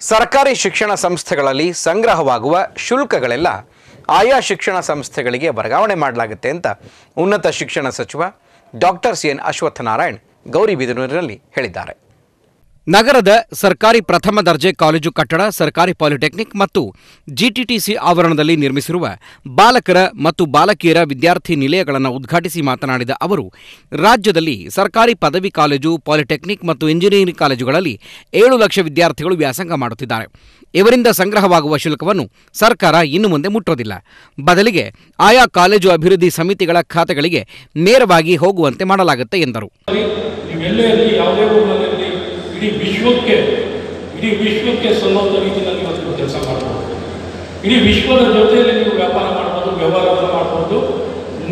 ಸರ್ಕಾರಿ ಶಿಕ್ಷಣ ಸಂಸ್ಥೆಗಳಲ್ಲಿ ಸಂಗ್ರಹವಾಗುವ ಶುಲ್ಕಗಳೆಲ್ಲ ಆಯಾ ಶಿಕ್ಷಣ ಸಂಸ್ಥೆಗಳಿಗೆ ವರ್ಗಾವಣೆ ಮಾಡಲಾಗುತ್ತೆ ಅಂತ ಉನ್ನತ ಶಿಕ್ಷಣ ಸಚಿವ ಡಾಕ್ಟರ್ ಸಿ ಎನ್ ಅಶ್ವತ್ಥನಾರಾಯಣ್ ಗೌರಿಬಿದನೂರಿನಲ್ಲಿ ಹೇಳಿದ್ದಾರೆ. ನಗರದ ಸರ್ಕಾರಿ ಪ್ರಥಮ ದರ್ಜೆ ಕಾಲೇಜು ಕಟ್ಟಡ, ಸರ್ಕಾರಿ ಪಾಲಿಟೆಕ್ನಿಕ್ ಮತ್ತು ಜಿಟಿಟಿಸಿ ಆವರಣದಲ್ಲಿ ನಿರ್ಮಿಸಿರುವ ಬಾಲಕರ ಮತ್ತು ಬಾಲಕಿಯರ ವಿದ್ಯಾರ್ಥಿ ನಿಲಯಗಳನ್ನು ಉದ್ಘಾಟಿಸಿ ಮಾತನಾಡಿದ ಅವರು, ರಾಜ್ಯದಲ್ಲಿ ಸರ್ಕಾರಿ ಪದವಿ ಕಾಲೇಜು, ಪಾಲಿಟೆಕ್ನಿಕ್ ಮತ್ತು ಇಂಜಿನಿಯರಿಂಗ್ ಕಾಲೇಜುಗಳಲ್ಲಿ ಏಳು ಲಕ್ಷ ವಿದ್ಯಾರ್ಥಿಗಳು ವ್ಯಾಸಂಗ ಮಾಡುತ್ತಿದ್ದಾರೆ. ಇವರಿಂದ ಸಂಗ್ರಹವಾಗುವ ಶುಲ್ಕವನ್ನು ಸರ್ಕಾರ ಇನ್ನು ಮುಂದೆ ಮುಟ್ಟೋದಿಲ್ಲ. ಬದಲಿಗೆ ಆಯಾ ಕಾಲೇಜು ಅಭಿವೃದ್ಧಿ ಸಮಿತಿಗಳ ಖಾತೆಗಳಿಗೆ ನೇರವಾಗಿ ಹೋಗುವಂತೆ ಮಾಡಲಾಗುತ್ತೆ ಎಂದರು ನೀವೆಲ್ಲೇ ಇರಲಿ ಯಾವುದೇ ಊರಿನಲ್ಲಿ ಇಡೀ ವಿಶ್ವಕ್ಕೆ ಇಡೀ ವಿಶ್ವಕ್ಕೆ ಸಲ್ಲೋದ ರೀತಿಯಲ್ಲಿ ಇವತ್ತು ಕೆಲಸ ಮಾಡ್ಬೋದು. ಇಡೀ ವಿಶ್ವದ ಜೊತೆಯಲ್ಲಿ ನೀವು ವ್ಯಾಪಾರ ಮಾಡ್ಬೋದು, ವ್ಯವಹಾರವನ್ನು ಮಾಡ್ಬೋದು.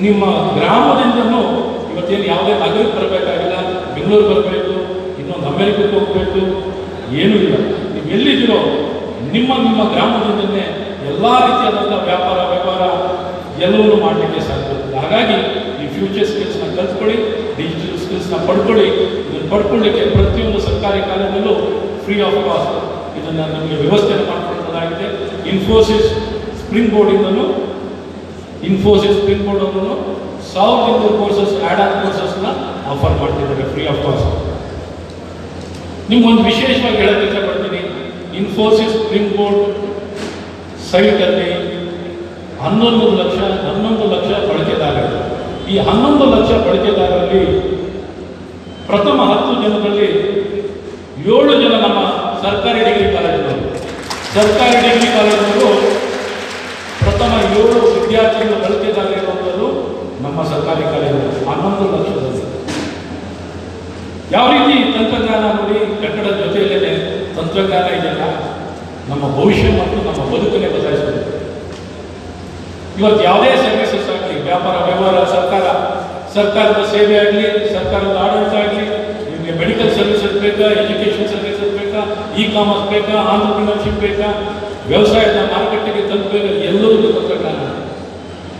ನಿಮ್ಮ ಗ್ರಾಮದಿಂದನೂ ಇವತ್ತೇನು ಯಾವುದೇ ನಗರಕ್ಕೆ ಬರಬೇಕಾಗಿಲ್ಲ, ಬೆಂಗಳೂರು ಬರಬೇಕು, ಇನ್ನೊಂದು ಅಮೆರಿಕಕ್ಕೆ ಹೋಗಬೇಕು, ಏನೂ ಇಲ್ಲ. ನೀವು ಎಲ್ಲಿದ್ದೀರೋ, ನಿಮ್ಮ ನಿಮ್ಮ ಗ್ರಾಮದಿಂದಲೇ ಎಲ್ಲ ರೀತಿಯಾದಂಥ ವ್ಯಾಪಾರ, ವ್ಯವಹಾರ ಎಲ್ಲವನ್ನೂ ಮಾಡಲಿಕ್ಕೆ ಸಾಧ್ಯ ಹಾಗಾಗಿ ಈ ಫ್ಯೂಚರ್ ಸ್ಕಿಲ್ಸ್ನ ಕಲ್ತ್ಕೊಳ್ಳಿ ಡಿಜಿಟಲ್ ಸ್ಕಿಲ್ಸ್ನ ಪಡ್ಕೊಳ್ಳಿ, ಇದನ್ನು ಪಡ್ಕೊಳ್ಳಿಕ್ಕೆ ಪ್ರತಿಯೊಂದು ಸರ್ಕಾರಿ ಕಾಲೇಜಲ್ಲೂ ಫ್ರೀ ಆಫ್ ಕಾಸ್ಟ್ ಇದನ್ನು ನಮಗೆ ವ್ಯವಸ್ಥೆಯನ್ನು ಮಾಡಿಕೊಡ್ತದಾಗಿದೆ. ಇನ್ಫೋಸಿಸ್ ಸ್ಪ್ರಿಂಗ್ ಬೋರ್ಡಿಂದಲೂ ಇನ್ಫೋಸಿಸ್ ಸ್ಪ್ರಿಂಗ್ ಬೋರ್ಡ್ ಅವರು ಸಾವಿರದ ಇನ್ನೂರು ಕೋರ್ಸಸ್ ಆ್ಯಡ್ ಆನ್ ಕೋರ್ಸಸ್ನ ಆಫರ್ ಮಾಡ್ತಿದ್ದಾರೆ ಫ್ರೀ ಆಫ್ ಕಾಸ್ಟ್ ನಿಮ್ಗೊಂದು ವಿಶೇಷವಾಗಿ ಹೇಳಕ್ಕೆ ಇಷ್ಟಪಡ್ತೀನಿ ಇನ್ಫೋಸಿಸ್ ಸ್ಪ್ರಿಂಗ್ ಬೋರ್ಡ್ ಸೈಟಲ್ಲಿ ಹನ್ನೊಂದು ಲಕ್ಷ ಹನ್ನೊಂದು ಲಕ್ಷ ಬಳಕೆದಾರರು. ಈ ಹನ್ನೊಂದು ಲಕ್ಷ ಬಳಕೆದಾರರಲ್ಲಿ ಪ್ರಥಮ ಹತ್ತು ಜನರಲ್ಲಿ ಏಳು ಜನ ನಮ್ಮ ಸರ್ಕಾರಿ ಡಿಗ್ರಿ ಕಾಲೇಜು ಸರ್ಕಾರಿ ಡಿಗ್ರಿ ಕಾಲೇಜಿನವರು ಪ್ರಥಮ ಏಳು ವಿದ್ಯಾರ್ಥಿಗಳು ಬಳಕೆದಾಗಿರುವಂಥದ್ದು ನಮ್ಮ ಸರ್ಕಾರಿ ಕಾಲೇಜು ಹನ್ನೊಂದು ಲಕ್ಷದಲ್ಲಿ. ಯಾವ ರೀತಿ ತಂತ್ರಜ್ಞಾನ ನೋಡಿ ಕಟ್ಟಡದ ಜೊತೆಯಲ್ಲೇ ತಂತ್ರಜ್ಞಾನ ಇದೆಯಲ್ಲ, ನಮ್ಮ ಭವಿಷ್ಯ ಮತ್ತು ನಮ್ಮ ಬದುಕನ್ನೇ ಬದಲಾಯಿಸಬೇಕು. ಇವತ್ತು ಯಾವುದೇ ಸರ್ವಿಸಸ್ ಆಗಲಿ, ವ್ಯಾಪಾರ, ವ್ಯವಹಾರ, ಸರ್ಕಾರ ಸರ್ಕಾರದ ಸೇವೆ ಆಗಲಿ, ಸರ್ಕಾರದ ಆಡಳಿತ ಆಗಲಿ, ನಿಮಗೆ ಮೆಡಿಕಲ್ ಸರ್ವಿಸಸ್ ಬೇಕಾ ಎಜುಕೇಷನ್ ಸರ್ವಿಸಸ್ ಬೇಕಾ ಇ ಕಾಮರ್ಸ್ ಬೇಕಾ ಆಂಟ್ರಪ್ರಿನರ್ಶಿಪ್ ಬೇಕಾ, ವ್ಯವಸಾಯದ ಮಾರುಕಟ್ಟೆಗೆ ತಲುಪಬೇಕಾ ಎಲ್ಲದಕ್ಕೂ ತಂತ್ರಜ್ಞಾನ.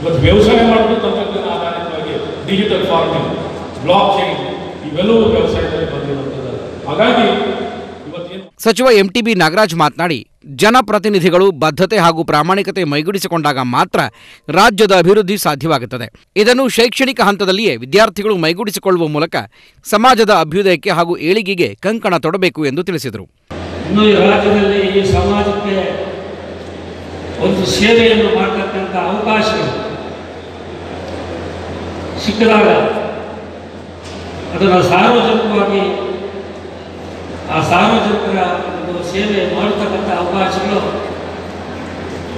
ಇವತ್ತು ವ್ಯವಸಾಯ ಮಾಡೋದು ತಂತ್ರಜ್ಞಾನ ಆಧಾರಿತವಾಗಿ ಡಿಜಿಟಲ್ ಫಾರ್ಮಿಂಗ್ ಬ್ಲಾಕ್ ಚೈನ್ ಇವೆಲ್ಲವೂ ವ್ಯವಸಾಯದಲ್ಲಿ ಬಂದಿರುವಂಥದ್ದು ಹಾಗಾಗಿ ಸಚಿವ ಎಂಟಿಬಿ ನಾಗರಾಜ್ ಮಾತನಾಡಿ ಜನಪ್ರತಿನಿಧಿಗಳು ಬದ್ಧತೆ ಹಾಗೂ ಪ್ರಾಮಾಣಿಕತೆ ಮೈಗೂಡಿಸಿಕೊಂಡಾಗ ಮಾತ್ರ ರಾಜ್ಯದ ಅಭಿವೃದ್ಧಿ ಸಾಧ್ಯವಾಗುತ್ತದೆ. ಇದನ್ನು ಶೈಕ್ಷಣಿಕ ಹಂತದಲ್ಲಿಯೇ ವಿದ್ಯಾರ್ಥಿಗಳು ಮೈಗೂಡಿಸಿಕೊಳ್ಳುವ ಮೂಲಕ ಸಮಾಜದ ಅಭ್ಯುದಯಕ್ಕೆ ಹಾಗೂ ಏಳಿಗೆಗೆ ಕಂಕಣ ತೊಡಬೇಕು ಎಂದು ತಿಳಿಸಿದರು. ಇನ್ನು ರಾಜ್ಯದಲ್ಲಿ ಈ ಸಮಾಜಕ್ಕೆ ಒಂದು ಸೇವೆಯನ್ನು ಮಾಡತಕ್ಕಂಥ ಅವಕಾಶಗಳು ಸಿಕ್ಕಿದಾಗ ಅದನ್ನು ಸಾರ್ವಜನಿಕವಾಗಿ ಆ ಸಾರ್ವಜನಿಕರ ಒಂದು ಸೇವೆ ಮಾಡತಕ್ಕಂಥ ಅವಕಾಶಗಳು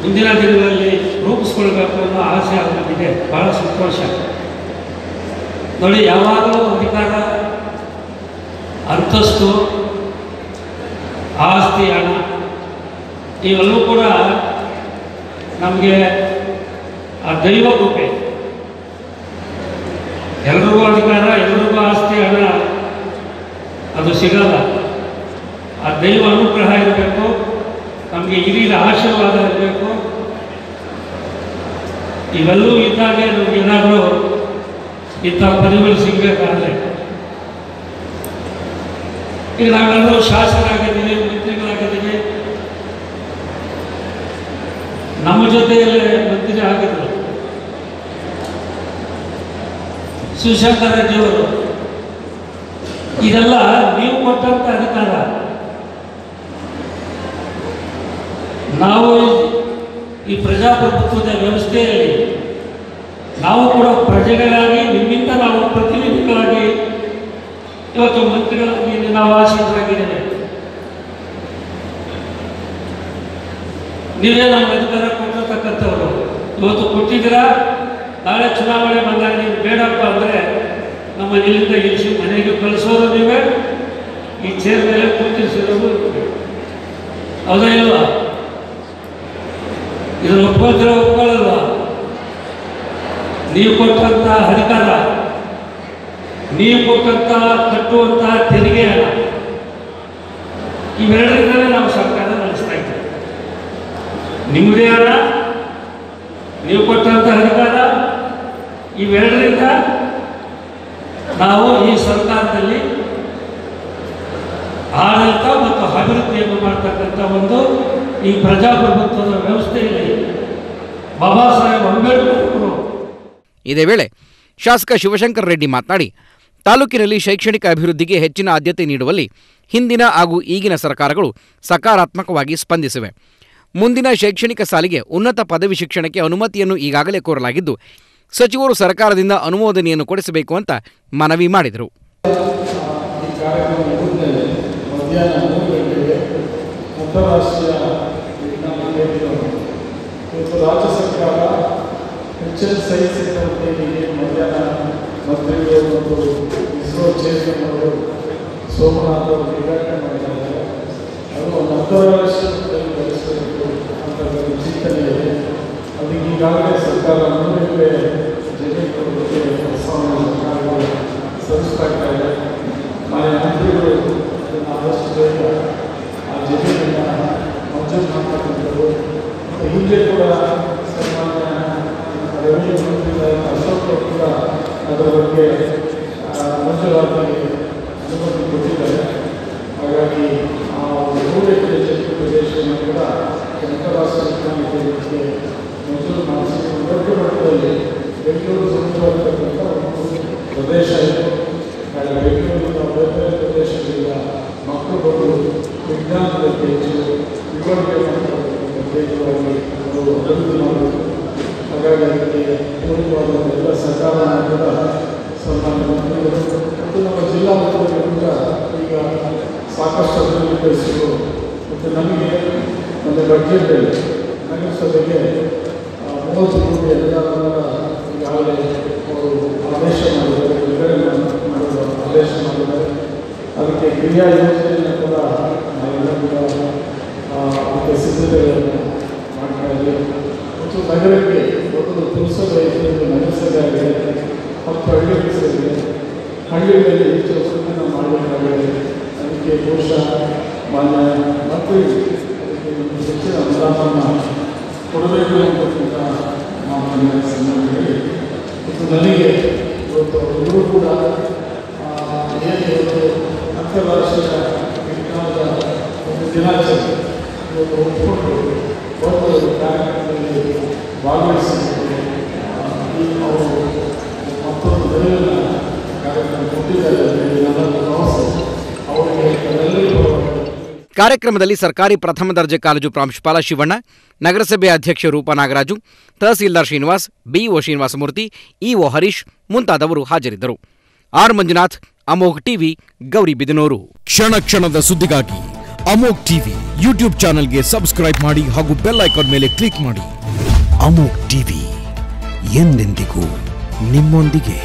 ಮುಂದಿನ ದಿನಗಳಲ್ಲಿ ರೂಪಿಸ್ಕೊಳ್ಬೇಕು ಅನ್ನೋ ಆಸೆ ನಮಗೆ ಬಹಳ ಸಂತೋಷ. ನೋಡಿ, ಯಾವಾಗಲೂ ಅಧಿಕಾರ, ಅಂತಸ್ತು, ಆಸ್ತಿ, ಹಣ, ಇವೆಲ್ಲವೂ ಕೂಡ ನಮಗೆ ಆ ದೈವ ಕೃಪೆ ಎಲ್ರಿಗೂ ಅಧಿಕಾರ, ಎಲ್ರಿಗೂ ಆಸ್ತಿ, ಹಣ, ಅದು ಸಿಗಲ್ಲ. ದೈವ ಅನುಗ್ರಹ ಇರಬೇಕು. ನಮಗೆ ಹಿರಿಯರ ಆಶೀರ್ವಾದ ಇರಬೇಕು. ಇವೆಲ್ಲೂ ಇದ್ದಾಗ ನಮ್ಗೆ ಏನಾದರೂ ಇಂಥ ಪದವಿಗಳು ಸಿಗಬೇಕಾದ್ರೆ. ಈಗ ನಾವೆಲ್ಲರೂ ಶಾಸಕರಾಗಿದ್ದೀವಿ, ಮಂತ್ರಿಗಳಾಗಿದ್ದೀವಿ. ನಮ್ಮ ಜೊತೆಯಲ್ಲೇ ಮಂತ್ರಿ ಆಗಿದ್ರು. ಸುಶಾಂತ ರೆಡ್ಡಿಯವರು ಇದೆಲ್ಲ ನೀವು ಕೊಟ್ಟಂತ ಅಧಿಕಾರ. ನಾವು ಈ ಪ್ರಜಾಪ್ರಭುತ್ವದ ವ್ಯವಸ್ಥೆಯಲ್ಲಿ ನಾವು ಕೂಡ ಪ್ರಜೆಗಳಾಗಿ, ನಿಮ್ಮಿಂದ ನಾವು ಪ್ರತಿನಿಧಿಗಳಾಗಿ ಇವತ್ತು ಮಂತ್ರಿಗಳಾಗಿ ನಾವು ಆಶೀರ್ವರಾಗಿದ್ದೇವೆ ನೀವೇ ನಮ್ಮ ಅಧಿಕಾರ ಕೊಟ್ಟಿರ್ತಕ್ಕಂಥವ್ರು. ಇವತ್ತು ಕೊಟ್ಟಿದ್ದೀರಾ? ನಾಳೆ ಚುನಾವಣೆ ಬಂದಾಗ ನೀವು ಬೇಡಪ್ಪ ಅಂದರೆ ನಮ್ಮ ಇಲ್ಲಿಂದ ಇಳಿಸಿ ಮನೆಗೆ ಕಳಿಸೋದು ನೀವೇ. ಈ ಚೇರ್ ಮೇಲೆ ಕೂತಿರಿಸಿರೋದು. ಹೌದಾ ಇಲ್ವಾ? ಇದನ್ನು ಒಪ್ಕೊಳ್ತೀರ ಒಪ್ಕೊಳ್ಳಲ್ಲ ನೀವು ಕೊಟ್ಟಂತ ಅಧಿಕಾರ ನೀವು ಕೊಟ್ಟಂತ ಕಟ್ಟುವಂತ ತೆರಿಗೆ ಹಣ, ಇವೆರಡರಿಂದಲೇ ನಾವು ಸರ್ಕಾರ ನಡೆಸ್ತಾ ಇದ್ದೇವೆ. ನಿಮ್ಮದೇ ಹಣ ನೀವು ಕೊಟ್ಟಂತ ಅಧಿಕಾರ ಇವೆರಡರಿಂದ ನಾವು ಈ ಸರ್ಕಾರದಲ್ಲಿ ಆಡಳಿತ ಮತ್ತು ಅಭಿವೃದ್ಧಿಯನ್ನು ಮಾಡ್ತಾ ಮಾಡ್ತಕ್ಕಂಥ ಒಂದು ಈ ಪ್ರಜಾಪ್ರಭುತ್ವದ ವ್ಯವಸ್ಥೆಯಲ್ಲಿ ಬಾಬಾ ಸಾಹೇಬ್ ಅಂಬೇಡ್ಕರ್ ಅವರು ಇದೇ ವೇಳೆ ಶಾಸಕ ಶಿವಶಂಕರ ರೆಡ್ಡಿ ಮಾತನಾಡಿ ತಾಲೂಕಿನಲ್ಲಿ ಶೈಕ್ಷಣಿಕ ಅಭಿವೃದ್ಧಿಗೆ ಹೆಚ್ಚಿನ ಆದ್ಯತೆ ನೀಡುವಲ್ಲಿ ಹಿಂದಿನ ಹಾಗೂ ಈಗಿನ ಸರ್ಕಾರಗಳು ಸಕಾರಾತ್ಮಕವಾಗಿ ಸ್ಪಂದಿಸಿವೆ. ಮುಂದಿನ ಶೈಕ್ಷಣಿಕ ಸಾಲಿಗೆ ಉನ್ನತ ಪದವಿ ಶಿಕ್ಷಣಕ್ಕೆ ಅನುಮತಿಯನ್ನು ಈಗಾಗಲೇ ಕೋರಲಾಗಿದ್ದು ಸಚಿವರು ಸರ್ಕಾರದಿಂದ ಅನುಮೋದನೆಯನ್ನು ಕೊಡಿಸಬೇಕು ಅಂತ ಮನವಿ ಮಾಡಿದರು. ಅಂತಾರಾಷ್ಟ್ರೀಯ ರಾಜ್ಯ ಸರ್ಕಾರ ಹೆಚ್ಚಿನ ಎಲ್ ಸೈನ್ಸ್ ಮಧ್ಯಾಹ್ನ ಮಂತ್ರಿಗಳು ಮತ್ತು ಇಸ್ರೋ ಚೇರ್ಮನ್ ಅವರು ಸೋಮನಾಥ್ ಅವರು ಉದ್ಘಾಟನೆ ಮಾಡಿದ್ದಾರೆ. ಅದು ಒಂದು ಅಂತಾರಾಷ್ಟ್ರೀಯ ನಡೆಸಬೇಕು ಅಂತ ಒಂದು ಚಿಂತನೆ ಇದೆ. ಅದಕ್ಕೆ ಈಗಾಗಲೇ ಸರ್ಕಾರ ಮೂರು ಎಕರೆ ಜಮೀನು ಅದರ ಬಗ್ಗೆ ಆ, ಮಂಜೂರಾತಿಗೆ ಅನುಮತಿ ಕೊಟ್ಟಿದ್ದಾರೆ ಹಾಗಾಗಿ ಆ ಒಂದು ನೂರು ಎಕರೆ ಜಮೀನು ಪ್ರದೇಶವನ್ನು ಕೂಡ ಅಂತಾರಾಷ್ಟ್ರೀಯ ವಿಜ್ಞಾನ ಕೇಂದ್ರಕ್ಕೆ ಮಂಜೂರು ಮಾಡಿಸಿ ಒಂದು ದೊಡ್ಡ ಮಟ್ಟದಲ್ಲಿ ಬೆಂಗಳೂರು ಸಮುದ್ರವಾಗಿರ್ತಕ್ಕಂಥ ಒಂದು ಪ್ರದೇಶ ಇದೆ ಹಾಗೆ ಬೆಂಗಳೂರಿನ ಬೇರೆ ಬೇರೆ ಪ್ರದೇಶಗಳಿಂದ ಮಕ್ಕಳು ಬಂದು ವಿಜ್ಞಾನದಲ್ಲಿ ಹೆಚ್ಚು ತಿಳುವಳಿಕೆ ಮಾಡ್ತಕ್ಕಂಥ ಕೇಂದ್ರವಾಗಿ ಅವರು ಅಭಿವೃದ್ಧಿ ಮಾಡಬೇಕು ಹಾಗಾಗಿ ಅದಕ್ಕೆ ಪೂರ್ವವಾದ ಎಲ್ಲ ಸಹಕಾರವನ್ನು ಕೂಡ ಸನ್ಮಾನ್ಯ ಮಂತ್ರಿಗಳು ಮತ್ತು ನಮ್ಮ ಜಿಲ್ಲಾ ಮಟ್ಟದಲ್ಲಿ ಕೂಡ ಈಗ ಸಾಕಷ್ಟು ಅಭಿವೃದ್ಧಿಪಡಿಸಲು ಮತ್ತು ನಮಗೆ ನಮ್ಮ ಬಡ್ಜೆಟಲ್ಲಿ ನಗರಸಭೆಗೆ ಆ, ಮೂವತ್ತು ಕೋಟಿ ಅನುದಾನವನ್ನು ಈಗಾಗಲೇ ಅವರು ಆದೇಶ ಮಾಡಿದ್ದಾರೆ ಬಿಡುಗಡೆ ಮಾಡಿ- ಮಾಡುವ ಆದೇಶ ಮಾಡಿದ್ದಾರೆ ಅದಕ್ಕೆ ಕ್ರಿಯಾ ಯೋಜನೆಯನ್ನು ಕೂಡ ನಾವೆಲ್ಲ ಕೂಡ ಅದಕ್ಕೆ ಸಿದ್ಧತೆಗಳನ್ನು ಮಾಡ್ತಾ ಇದ್ದೀವಿ ಮತ್ತು ನಗರಕ್ಕೆ ಒಂದು ಪುರಸಭೆ ಇದು ನಗರಸಭೆ ಮತ್ತು ಹಳ್ಳಿ ಸೇರಿದೆ ಹಳ್ಳಿಗಳಲ್ಲಿ ಹೆಚ್ಚು ಅಭಿವೃದ್ಧಿಯನ್ನು ಮಾಡಬೇಕಾಗಿದೆ ಅದಕ್ಕೆ ಬಹುಶಃ ಮಾನ್ಯ ಮತ್ತು ಹೆಚ್ಚಿನ ಅನುದಾನವನ್ನು ಕೊಡಬೇಕು ಅಂತಕ್ಕಂಥ ಈ ಸಂದರ್ಭದಲ್ಲಿ ಮತ್ತು ನನಗೆ ಇವತ್ತು ಎಲ್ಲರೂ ಕೂಡ ಕಾರ್ಯಕ್ರಮದಲ್ಲಿ ಸರ್ಕಾರಿ ಪ್ರಥಮ ದರ್ಜೆ ಕಾಲೇಜು ಪ್ರಾಂಶುಪಾಲ ಶಿವಣ್ಣ, ನಗರಸಭೆ ಅಧ್ಯಕ್ಷ ರೂಪ ನಾಗರಾಜು, ತಹಸೀಲ್ದಾರ್ ಶ್ರೀನಿವಾಸ್, ಬಿಇಒ ಶ್ರೀನಿವಾಸಮೂರ್ತಿ ಇಒ ಹರೀಶ್ ಮುಂತಾದವರು ಹಾಜರಿದ್ದರು. ಆರ್ ಮಂಜುನಾಥ್ ಅಮೋಘ್ ಟಿವಿ ಗೌರಿಬಿದನೂರು ಕ್ಷಣ ಕ್ಷಣದ ಸುದ್ದಿಗಾಗಿ ಅಮೋಕ್ ಟಿವಿ ಯೂಟ್ಯೂಬ್ ಚಾನೆಲ್ಗೆ ಸಬ್ಸ್ಕ್ರೈಬ್ ಮಾಡಿ ಹಾಗೂ ಬೆಲ್ ಐಕಾನ್ ಮೇಲೆ ಕ್ಲಿಕ್ ಮಾಡಿ. ಅಮೋಕ್ ಟಿವಿ ಎಂದೆಂದಿಗೂ ನಿಮ್ಮೊಂದಿಗೆ.